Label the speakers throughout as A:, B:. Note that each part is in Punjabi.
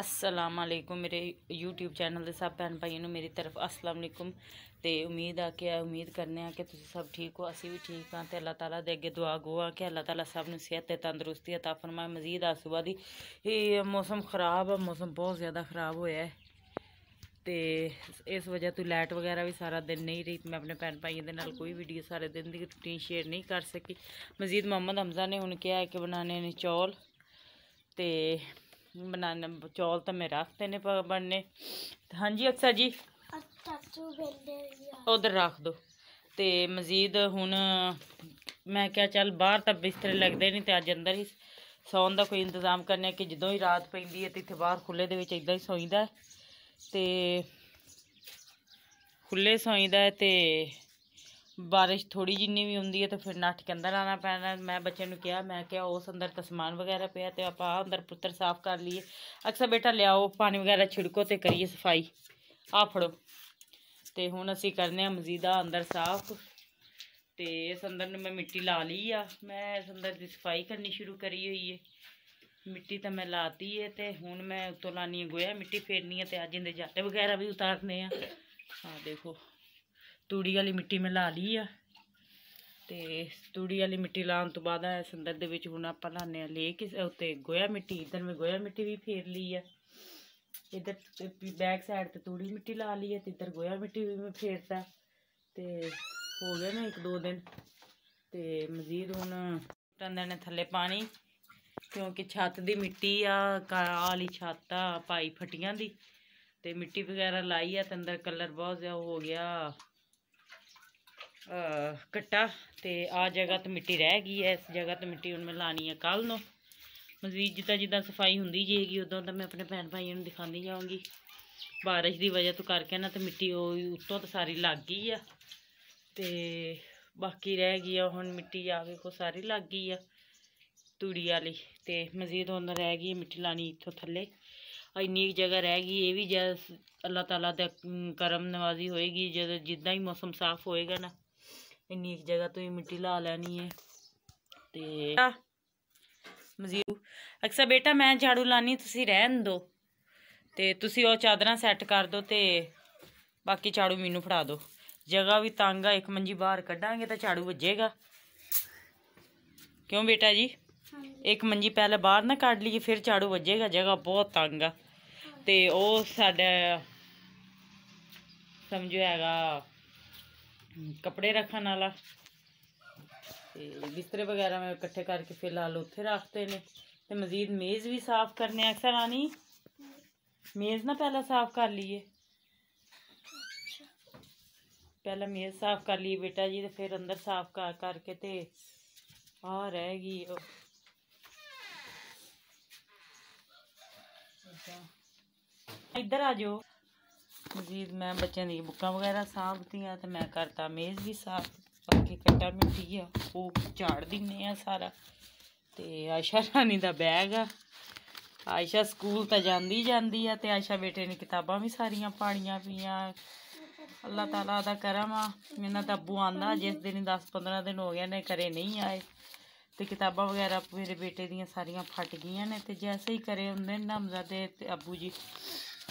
A: ਅਸਲਾਮ ਅਲੈਕੁਮ ਮੇਰੇ YouTube ਚੈਨਲ ਦੇ ਸਭ ਭੈਣ ਭਾਈਆਂ ਨੂੰ ਮੇਰੀ ਤਰਫ ਅਸਲਾਮ ਅਲੈਕੁਮ ਤੇ ਉਮੀਦ ਆ ਕਿ ਉਮੀਦ ਕਰਨੇ ਆ ਕਿ ਤੁਸੀਂ ਸਭ ਠੀਕ ਹੋ ਅਸੀਂ ਵੀ ਠੀਕ ਹਾਂ ਤੇ ਅੱਲਾਹ ਤਾਲਾ ਦੇ ਅੱਗੇ ਦੁਆ ਗੋ ਆ ਕਿ ਅੱਲਾਹ ਤਾਲਾ ਸਭ ਨੂੰ ਸਿਹਤ ਤੇ ਤੰਦਰੁਸਤੀ عطا ਫਰਮਾਏ ਮਜ਼ੀਦ ਆ ਸੁਬਾ ਦੀ ਇਹ ਮੌਸਮ ਖਰਾਬ ਆ ਮੌਸਮ ਬਹੁਤ ਜ਼ਿਆਦਾ ਖਰਾਬ ਹੋਇਆ ਹੈ ਤੇ ਇਸ ਵਜ੍ਹਾ ਤੋਂ ਲਾਈਟ ਵਗੈਰਾ ਵੀ ਸਾਰਾ ਦਿਨ ਨਹੀਂ ਰਹੀ ਮੈਂ ਆਪਣੇ ਭੈਣ ਭਾਈਆਂ ਦੇ ਨਾਲ ਕੋਈ ਵੀਡੀਓ ਸਾਰੇ ਦਿਨ ਦੀ ਰੂਟੀਨ ਸ਼ੇਅਰ ਨਹੀਂ ਕਰ ਸਕੀ ਮਜ਼ੀਦ ਮੁਹੰਮਦ ਹਮਜ਼ਾ ਨੇ ਹੁਣ ਕਿਹਾ ਹੈ ਕਿ ਬਣਾਣੇ ਨੇ ਚੌਲ ਤੇ ਬਣਾਣੇ ਚੌਲ ਤਾਂ ਮੈਂ ਰੱਖਤੇ ਨੇ ਬਣਨੇ। ਹਾਂਜੀ ਅਕਸਰ ਜੀ? ਉਧਰ ਰੱਖ ਦੋ। ਤੇ ਮਜ਼ੀਦ ਹੁਣ ਮੈਂ ਕਿਹਾ ਚੱਲ ਬਾਹਰ ਤਾਂ ਬਿਸਤਰੇ ਲੱਗਦੇ ਨਹੀਂ ਤੇ ਅੱਜ ਅੰਦਰ ਹੀ ਸੌਣ ਦਾ ਕੋਈ ਇੰਤਜ਼ਾਮ ਕਰਨੇ ਕਿ ਜਦੋਂ ਹੀ ਰਾਤ ਪੈਂਦੀ ਹੈ ਤੇ ਇੱਥੇ ਬਾਹਰ ਖੁੱਲੇ ਦੇ ਵਿੱਚ ਇਦਾਂ ਹੀ ਸੌਂਈਦਾ ਤੇ ਖੁੱਲੇ ਸੌਂਈਦਾ ਹੈ ਤੇ ਬਾਰਿਸ਼ ਥੋੜੀ ਜਿੰਨੀ ਵੀ ਹੁੰਦੀ ਹੈ ਤਾਂ ਫਿਰ ਨੱਠ ਕੇ ਅੰਦਰ ਆਣਾ ਪੈਣਾ। ਮੈਂ ਬੱਚੇ ਨੂੰ ਕਿਹਾ, ਮੈਂ ਕਿਹਾ ਉਸ ਅੰਦਰ ਤਾਂ ਸਮਾਨ ਵਗੈਰਾ ਪਿਆ ਤੇ ਆਪਾਂ ਆਹ ਅੰਦਰ ਪੁੱਤਰ ਸਾਫ਼ ਕਰ ਲਈਏ। ਅਕਸਰ ਬੇਟਾ ਲਿਆਓ, ਪਾਣੀ ਵਗੈਰਾ ਛਿੜਕੋ ਤੇ ਕਰੀਏ ਸਫ਼ਾਈ। ਆ ਫੜੋ। ਤੇ ਹੁਣ ਅਸੀਂ ਕਰਨੇ ਆ ਮਜ਼ੀਦਾ ਅੰਦਰ ਸਾਫ਼। ਤੇ ਇਸ ਅੰਦਰ ਨੂੰ ਮੈਂ ਮਿੱਟੀ ਲਾ ਲਈ ਆ। ਮੈਂ ਇਸ ਅੰਦਰ ਦੀ ਸਫ਼ਾਈ ਕਰਨੀ ਸ਼ੁਰੂ ਕਰੀ ਹੋਈ ਏ। ਮਿੱਟੀ ਤਾਂ ਮੈਂ ਲਾਤੀ ਏ ਤੇ ਹੁਣ ਮੈਂ ਉੱਤੋਂ ਲਾਣੀ ਹੈ ਗੋਇਆ ਮਿੱਟੀ ਫੇਰਨੀ ਹੈ ਤੇ ਅੱਜ ਇਹਦੇ ਜਾਟੇ ਵਗੈਰਾ ਵੀ ਉਤਾਰਨੇ ਆ। ਆ ਦੇਖੋ। ਤੂੜੀ ਵਾਲੀ ਮਿੱਟੀ ਮੈਂ ਲਾ ਲਈ ਆ। ਤੇ ਤੂੜੀ ਵਾਲੀ ਮਿੱਟੀ ਲਾਉਣ ਤੋਂ ਬਾਅਦ ਇਸ ਅੰਦਰ ਦੇ ਵਿੱਚ ਹੁਣ ਆਪਾਂ ਲਾਣੇ ਆ ਲੈ ਕੇ, ਉੱਤੇ ਗੋਇਆ ਮਿੱਟੀ, ਇਧਰ ਮੈਂ ਗੋਇਆ ਮਿੱਟੀ ਵੀ ਫੇਰ ਲਈ ਆ। ਇਧਰ ਬੈਕ ਸਾਈਡ ਤੇ ਤੂੜੀ ਮਿੱਟੀ ਲਾ ਲਈ ਹੈ ਤੇ ਇਧਰ ਗੋਇਆ ਮਿੱਟੀ ਵੀ ਮੈਂ ਫੇਰਤਾ। ਤੇ ਹੋ ਗਿਆ ਨਾ ਇੱਕ ਦੋ ਦਿਨ। ਤੇ ਮਜ਼ੀਦ ਹੁਣ ਟੰਦੇ ਨੇ ਥੱਲੇ ਪਾਣੀ, ਕਿਉਂਕਿ ਛੱਤ ਦੀ ਮਿੱਟੀ ਆ ਕਾਲੀ ਛੱਤ ਆ, ਪਾਈ ਫਟੀਆਂ ਦੀ। ਤੇ ਮਿੱਟੀ ਵਗੈਰਾ ਲਾਈ ਆ ਤੇ ਅੰਦਰ ਕਲਰ ਬਹੁਤ ਜ਼ਿਆਦਾ ਹੋ ਗਿਆ। ਕੱਟਾ ਤੇ ਆ ਜਗ੍ਹਾ ਤੇ ਮਿੱਟੀ ਰਹਿ ਗਈ ਹੈ ਇਸ ਜਗ੍ਹਾ ਤੇ ਮਿੱਟੀ ਹੁਣ ਮੈਂ ਲਾਣੀ ਹੈ ਕੱਲ ਨੂੰ। ਮਜ਼ੀਦ ਜਿੱਦਾਂ ਜਿੱਦਾਂ ਸਫ਼ਾਈ ਹੁੰਦੀ ਜਾਏਗੀ, ਉਦੋਂ ਤਾਂ ਮੈਂ ਆਪਣੇ ਭੈਣ ਭਾਈਆਂ ਨੂੰ ਦਿਖਾਉਂਦੀ ਜਾਵਾਂਗੀ। ਬਾਰਿਸ਼ ਦੀ ਵਜ੍ਹਾ ਤੋਂ ਕਰਕੇ ਨਾ ਤੇ ਮਿੱਟੀ ਉਹ ਉੱਤੋਂ ਤਾਂ ਸਾਰੀ ਲੱਗ ਗਈ ਆ। ਤੇ ਬਾਕੀ ਰਹਿ ਗਈ ਆ, ਹੁਣ ਮਿੱਟੀ ਆ ਵੇਖੋ ਸਾਰੀ ਲੱਗ ਗਈ ਆ ਤੂੜੀ ਵਾਲੀ। ਤੇ ਮਜ਼ੀਦ ਹੁਣ ਰਹਿ ਗਈ ਮਿੱਟੀ ਲਾਣੀ ਇੱਥੋਂ ਥੱਲੇ। ਇੰਨੀ ਕੁ ਜਗ੍ਹਾ ਰਹਿ ਗਈ, ਇਹ ਵੀ ਜਦ ਅੱਲਾਹ ਤਾਲਾ ਦਾ ਕਰਮ ਨਵਾਜ਼ੀ ਹੋਏਗੀ, ਜਦ ਜਿੱਦਾਂ ਹੀ ਮੌਸਮ ਸਾਫ਼ ਹੋਏਗਾ ਨਾ। ਇੰਨੀ ਕੁ ਜਗ੍ਹਾ ਤੋਂ ਹੀ ਮਿੱਟੀ ਲਾ ਲੈਣੀ ਹੈ। ਤੇ ਮਜ਼ੀਦ ਅਕਸਰ ਬੇਟਾ ਮੈਂ ਝਾੜੂ ਲਾਣੀ ਤੁਸੀਂ ਰਹਿਣ ਦਿਓ ਤੇ ਤੁਸੀਂ ਉਹ ਚਾਦਰਾਂ ਸੈੱਟ ਕਰ ਦਿਓ ਤੇ ਬਾਕੀ ਝਾੜੂ ਮੈਨੂੰ ਫੜਾ ਦਿਓ ਜਗ੍ਹਾ ਵੀ ਤੰਗ ਆ ਇੱਕ ਮੰਜੀ ਬਾਹਰ ਕੱਢਾਂਗੇ ਤਾਂ ਝਾੜੂ ਵੱਜੇਗਾ। ਕਿਉਂ ਬੇਟਾ ਜੀ? ਇੱਕ ਮੰਜੀ ਪਹਿਲੇ ਬਾਹਰ ਨਾ ਕੱਢ ਲਈਏ ਫਿਰ ਝਾੜੂ ਵੱਜੇਗਾ ਜਗ੍ਹਾ ਬਹੁਤ ਤੰਗ ਆ। ਤੇ ਉਹ ਸਾਡਾ ਸਮਝੋ ਹੈਗਾ ਕੱਪੜੇ ਰੱਖਣ ਵਾਲਾ ਤੇ ਬਿਸਤਰੇ ਵਗੈਰਾ ਮੈਂ ਇਕੱਠੇ ਕਰਕੇ ਫਿਲਹਾਲ ਉੱਥੇ ਰੱਖਤੇ ਨੇ ਤੇ ਮਜ਼ੀਦ ਮੇਜ਼ ਵੀ ਸਾਫ਼ ਕਰਨੇ ਆ ਅਕਸਰ ਆਣੀ ਮੇਜ਼ ਨਾ ਪਹਿਲਾਂ ਸਾਫ਼ ਕਰ ਲਈਏ ਪਹਿਲਾਂ ਮੇਜ਼ ਸਾਫ਼ ਕਰ ਲਈ ਬੇਟਾ ਜੀ ਤੇ ਫਿਰ ਅੰਦਰ ਸਾਫ਼ ਕਰ ਕਰਕੇ ਤੇ ਆ ਰਹਿ ਗਈ ਉਹ ਏਦਾਂ। ਇੱਧਰ ਆ ਜਾਓ ਮਜ਼ੀਦ ਮੈਂ ਬੱਚਿਆਂ ਦੀ ਬੁੱਕਾਂ ਵਗੈਰਾ ਸਾਂਭਤੀਆਂ ਤੇ ਮੈਂ ਕਰਤਾ ਮੇਜ਼ ਵੀ ਸਾਫ਼, ਬਾਕੀ ਕੱਟਾ ਮਿੱਟੀ ਆ, ਉਹ ਝਾੜ ਦਿੰਨੇ ਆ ਸਾਰਾ ਤੇ ਆਇਸ਼ਾ ਰਾਣੀ ਦਾ ਬੈਗ ਆ। ਆਇਸ਼ਾ ਸਕੂਲ ਤਾਂ ਜਾਂਦੀ ਜਾਂਦੀ ਆ ਤੇ ਆਇਸ਼ਾ ਬੇਟੇ ਨੇ ਕਿਤਾਬਾਂ ਵੀ ਸਾਰੀਆਂ ਪਾੜੀਆਂ ਪਈਆਂ। ਅੱਲਾਹ ਤਾਲਾ ਦਾ ਕਰਮ ਆ, ਇਹਨਾਂ ਤਾਂ ਅੱਬੂ ਆਂਦਾ ਜਿਸ ਦਿਨ 10 15 ਦਿਨ ਹੋ ਗਏ ਨੇ ਘਰੇ ਨਹੀਂ ਆਏ ਤੇ ਕਿਤਾਬਾਂ ਵਗੈਰਾ ਮੇਰੇ ਬੇਟੇ ਦੀਆਂ ਸਾਰੀਆਂ ਫਟ ਗਈਆਂ ਨੇ ਤੇ ਜੈਸੇ ਹੀ ਕਰੇ ਹੁੰਦੇ ਨੇ ਨਾ ਹਮਜ਼ਾ ਦੇ ਤੇ ਅੱਬੂ ਜੀ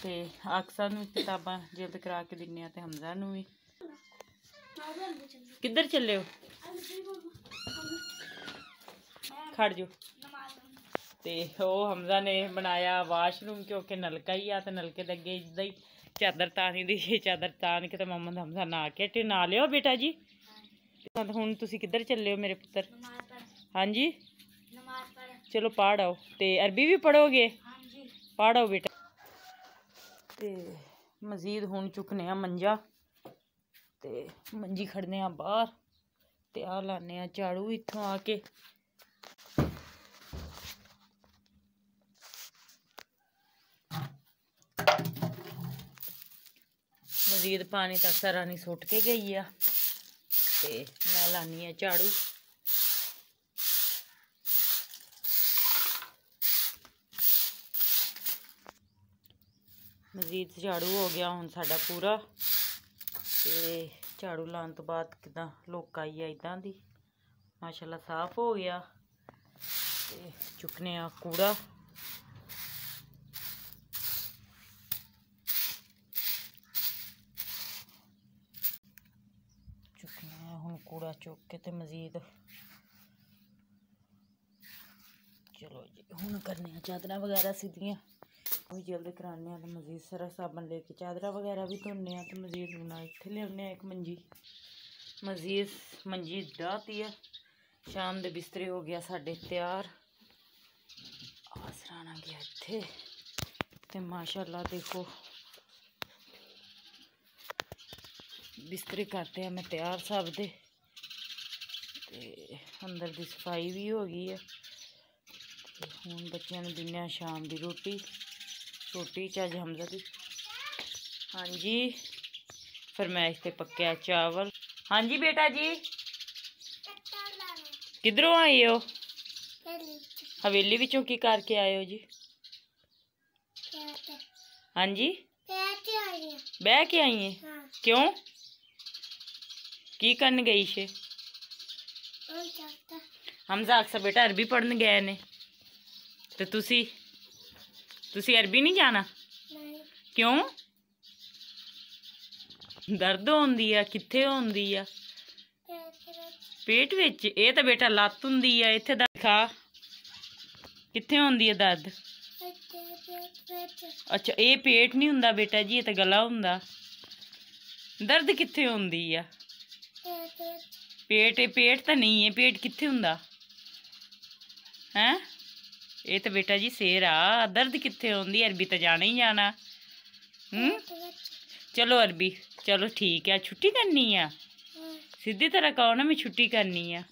A: ਤੇ ਅਕਸਰ ਨੂੰ ਕਿਤਾਬਾਂ ਜਿਲਦ ਕਰਾ ਕੇ ਦਿੰਨੇ ਆ ਤੇ ਹਮਜ਼ਾ ਨੂੰ ਵੀ। ਕਿੱਧਰ ਚੱਲੇ ਹੋ? ਖੜ ਜੋ ਤੇ ਉਹ ਹਮਜ਼ਾ ਨੇ ਬਣਾਇਆ ਵਾਸ਼ਰੂਮ ਕਿਉਂਕਿ ਨਲਕਾ ਹੀ ਆ ਤੇ ਨਲਕੇ ਦੇ ਅੱਗੇ ਇਦਾਂ ਹੀ ਚਾਦਰ ਤਾਣੀ ਦੀ ਚਾਦਰ ਤਾਣ ਕੇ ਤੇ ਮੁਹੰਮਦ ਹਮਜ਼ਾ ਨਾ ਕੇ ਤੇ ਨਾ ਲਿਓ ਬੇਟਾ ਜੀ। ਤੇ ਹੁਣ ਤੁਸੀਂ ਕਿੱਧਰ ਚੱਲੇ ਹੋ ਮੇਰੇ ਪੁੱਤਰ? ਹਾਂਜੀ। ਚਲੋ ਪੜ੍ਹ ਆਓ ਤੇ ਅਰਬੀ ਵੀ ਪੜੋਗੇ
B: ਹਾਂਜੀ।
A: ਪੜ੍ਹ ਆਓ ਬੇਟਾ। ਤੇ ਮਜ਼ੀਦ ਹੁਣ ਚੁੱਕਨੇ ਆ ਮੰਜਾ ਤੇ ਮੰਜੀ ਖੜਨੇ ਆ ਬਾਹਰ ਤੇ ਆ ਲਾਣੇ ਆ ਝਾੜੂ ਇੱਥੋਂ ਆ ਕੇ। ਮਜ਼ੀਦ ਪਾਣੀ ਤੱਕ ਸਾਰਾ ਸੁੱਟ ਕੇ ਗਈ ਆ ਤੇ ਮੈਂ ਲਾਨੀ ਆ ਝਾੜੂ। ਮਜ਼ੀਦ ਝਾੜੂ ਹੋ ਗਿਆ ਹੁਣ ਸਾਡਾ ਪੂਰਾ। ਤੇ ਝਾੜੂ ਲਾਉਣ ਤੋਂ ਬਾਅਦ ਕਿਦਾਂ ਲੋਕ ਆਈ ਆ ਇਦਾਂ ਦੀ। ਮਾਸ਼ਾਅੱਲਾ ਸਾਫ਼ ਹੋ ਗਿਆ ਤੇ ਚੁੱਕਨੇ ਆ ਕੂੜਾ। ਚੁੱਕਨੇ ਹੁਣ ਕੂੜਾ ਚੁੱਕ ਕੇ ਤੇ ਮਜ਼ੀਦ। ਚਲੋ ਜੀ, ਹੁਣ ਕਰਨੇ ਆ ਚਾਦਰਾਂ ਵਗੈਰਾ ਸਿੱਧੀਆਂ। ਉਹ ਵੀ ਕਰਾਉਂਦੇ ਹਾਂ ਤੇ ਮਜ਼ੀਦ ਸਾਰਾ ਸਾਬਣ ਲੈ ਕੇ ਚਾਦਰਾਂ ਵਗੈਰਾ ਵੀ ਧੋਨੇ ਆ ਤੇ ਮਜ਼ੀਦ ਬਣਾ ਇੱਥੇ ਲਿਆਉਂਦੇ ਆ ਇੱਕ ਮੰਜੀ। ਮਜ਼ੀਦ, ਮੰਜੀ ਡਾਤੀ ਆ। ਸ਼ਾਮ ਦੇ ਬਿਸਤਰੇ ਹੋ ਗਿਆ ਸਾਡੇ ਤਿਆਰ। ਆਸਰਾਣਾ ਗਿਆ ਇੱਥੇ। ਤੇ ਮਾਸ਼ਾਅੱਲਾ ਦੇਖੋ। ਬਿਸਤਰੇ ਕਰਤੇ ਆ ਮੈਂ ਤਿਆਰ ਸਭ ਦੇ। ਤੇ ਅੰਦਰ ਦੀ ਸਫ਼ਾਈ ਵੀ ਹੋ ਗਈ ਹੈ ਹੁਣ ਬੱਚਿਆਂ ਨੂੰ ਦਿੰਨੇ ਆ ਸ਼ਾਮ ਦੀ ਰੋਟੀ। ਰੋਟੀ ਚ ਅੱਜ ਹਮਜ਼ਾ ਦੀ। ਹਾਂਜੀ। ਫਰਮਾਇਸ਼ ਤੇ ਪੱਕਿਆ ਚਾਵਲ। ਹਾਂਜੀ ਬੇਟਾ ਜੀ। ਕਿਧਰੋਂ ਆਏ ਹੋ? ਹਵੇਲੀ ਵਿੱਚੋਂ ਕੀ ਕਰਕੇ ਆਏ ਹੋ ਜੀ? ਹਾਂਜੀ। ਬਹਿ ਕੇ ਆਈ ਹੈ ਕਿਉਂ? ਕੀ ਕਰਨ ਗਈ ਸੀ
B: ਉਹ
A: ਹਮਜ਼ਾ ਅਕਸਰ ਬੇਟਾ ਅਰਬੀ ਪੜਨ ਗਏ ਨੇ। ਤੇ ਤੁਸੀਂ? ਤੁਸੀਂ ਅਰਬੀ ਨਹੀਂ ਜਾਣਾ?
B: ਨਹੀਂ।
A: ਕਿਉਂ? ਦਰਦ ਹੁੰਦੀ ਆ ਕਿੱਥੇ ਹੁੰਦੀ ਆ?
B: ਪੈਟ ਵਿੱਚ।
A: ਇਹ ਤਾਂ ਬੇਟਾ ਲੱਤ ਹੁੰਦੀ ਆ ਇੱਥੇ ਦਾ ਖਾ। ਕਿੱਥੇ ਹੁੰਦੀ ਆ ਦਰਦ? ਅੱਛਾ ਇਹ ਪੇਟ ਨਹੀਂ ਹੁੰਦਾ ਬੇਟਾ ਜੀ ਇਹ ਤਾਂ ਗਲਾ ਹੁੰਦਾ। ਦਰਦ ਕਿੱਥੇ ਹੁੰਦੀ ਆ?
B: ਪੇਟ
A: ਇਹ ਪੇਟ ਤਾਂ ਨਹੀਂ ਹੈ ਪੇਟ ਕਿੱਥੇ ਹੁੰਦਾ? ਹੈ? ਇਹ ਤਾਂ ਬੇਟਾ ਜੀ ਸੇਰ ਆ, ਦਰਦ ਕਿੱਥੇ ਹੁੰਦੀ ਅਰਬੀ ਤਾਂ ਜਾਣਾ ਹੀ ਜਾਣਾ। ਹੂੰ? ਚਲੋ ਅਰਬੀ, ਚਲੋ ਠੀਕ ਹੈ ਛੁੱਟੀ ਕਰਨੀ ਆ? ਸਿੱਧੀ ਤਰ੍ਹਾਂ ਕਹੋ ਨਾ, ਮੈਂ ਛੁੱਟੀ ਕਰਨੀ ਆ।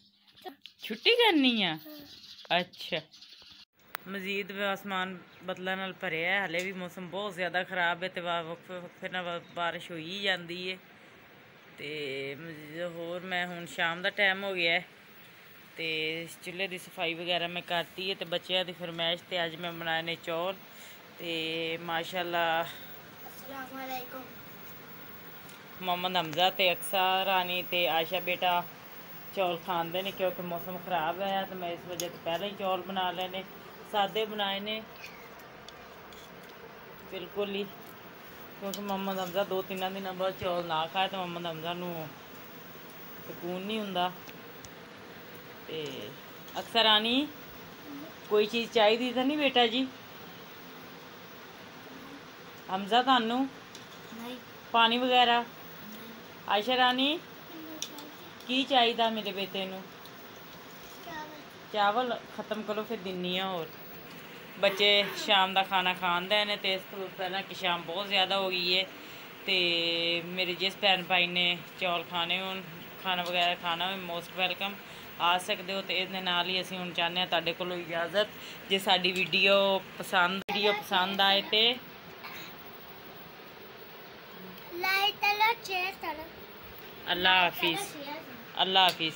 A: ਛੁੱਟੀ ਕਰਨੀ ਆ? ਅੱਛਾ। ਮਜ਼ੀਦ ਆਸਮਾਨ ਬਦਲਾਂ ਨਾਲ ਭਰਿਆ ਹੈ, ਹਲੇ ਵੀ ਮੌਸਮ ਬਹੁਤ ਜ਼ਿਆਦਾ ਖਰਾਬ ਹੈ ਤੇ ਵਾ- ਵਕਫ ਵਕਫੇ ਨਾਲ ਬਾਰਿਸ਼ ਹੋਈ ਹੀ ਜਾਂਦੀ ਹੈ ਤੇ ਹੋਰ ਮੈਂ ਹੁਣ ਸ਼ਾਮ ਦਾ ਟਾਈਮ ਹੋ ਗਿਆ ਹੈ। ਤੇ ਚੁੱਲ੍ਹੇ ਦੀ ਸਫ਼ਾਈ ਵਗੈਰਾ ਮੈਂ ਕਰਤੀ ਹੈ ਤੇ ਬੱਚਿਆਂ ਦੀ ਫਰਮਾਇਸ਼ ਤੇ ਅੱਜ ਮੈਂ ਬਣਾਏ ਨੇ ਚੌਲ ਤੇ ਮਾਸ਼ਾਅੱਲਾ
B: ਅਸਲਾਮ ਵਾਲੇਕੁਮ
A: ਮੁਹੰਮਦ ਹਮਜ਼ਾ ਤੇ ਅਕਸਰ ਰਾਣੀ ਤੇ ਆਇਸ਼ਾ ਬੇਟਾ ਚੌਲ ਖਾਂਦੇ ਨੇ ਕਿਉਂਕਿ ਮੌਸਮ ਖਰਾਬ ਹੈ ਤੇ ਮੈਂ ਇਸ ਵਜ੍ਹਾ ਤੋਂ ਪਹਿਲਾਂ ਹੀ ਚੌਲ ਬਣਾ ਲਏ ਨੇ ਸਾਦੇ ਬਣਾਏ ਨੇ। ਬਿਲਕੁਲ ਹੀ ਕਿਉਂਕਿ ਮੁਹੰਮਦ ਹਮਜ਼ਾ ਦੋ ਤਿੰਨਾਂ ਦਿਨਾਂ ਬਾਅਦ ਚੌਲ ਨਾ ਖਾਏ ਤਾਂ ਮੁਹੰਮਦ ਹਮਜ਼ਾ ਨੂੰ ਸਕੂਨ ਨਹੀਂ ਹੁੰਦਾ। ਤੇ ਅਕਸਰ ਰਾਣੀ ਕੋਈ ਚੀਜ਼ ਚਾਹੀਦੀ ਤਾਂ ਨਹੀਂ ਬੇਟਾ ਜੀ? ਹਮਜ਼ਾ ਤੁਹਾਨੂੰ?
B: ਨਹੀਂ।
A: ਪਾਣੀ ਵਗੈਰਾ? ਆਇਸ਼ਾ ਰਾਣੀ? ਕੀ ਚਾਹੀਦਾ ਮੇਰੇ ਬੇਟੇ ਨੂੰ? ਚਾਵਲ। ਖਤਮ ਕਰੋ ਫਿਰ ਦਿੰਨੀ ਆ ਹੋਰ। ਬੱਚੇ ਸ਼ਾਮ ਦਾ ਖਾਣਾ ਖਾਂਦੇ ਨੇ ਤੇ ਇਸ ਤੋਂ ਪਹਿਲਾਂ ਕਿ ਸ਼ਾਮ ਬਹੁਤ ਜ਼ਿਆਦਾ ਹੋ ਗਈ ਹੈ ਤੇ ਮੇਰੇ ਜਿਸ ਭੈਣ ਭਾਈ ਨੇ ਚੌਲ ਖਾਣੇ ਹੋਣ ਖਾਣਾ ਵਗੈਰਾ ਖਾਣਾ ਹੋਵੇ ਮੋਸਟ ਵੈਲਕਮ ਆ ਸਕਦੇ ਹੋ ਤੇ ਇਹਦੇ ਨਾਲ ਹੀ ਅਸੀਂ ਹੁਣ ਚਾਹੁੰਦੇ ਹਾਂ ਤੁਹਾਡੇ ਕੋਲੋਂ ਇਜਾਜ਼ਤ ਜੇ ਸਾਡੀ ਵੀਡੀਓ ਪਸੰਦ ਵੀਡੀਓ ਪਸੰਦ ਆਏ ਤੇ।
B: ਲਾਈਟ ਤਲਾ ਚੇਅਰ ਤਲਾ
A: ਅੱਲਾ ਹਾਫਿਜ਼। ਅੱਲਾ ਹਾਫਿਜ਼।